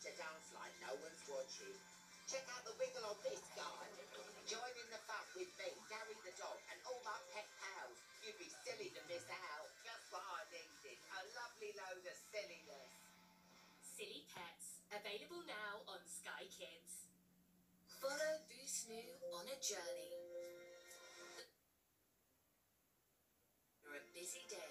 To dance like no one's watching. Check out the wiggle on this guy. Join in the fun with me, Gary the dog, and all my pet pals. You'd be silly to miss out. Just what I needed. A lovely load of silliness. Silly Pets, available now on Sky Kids. Follow Busnu on a journey. You're a busy day,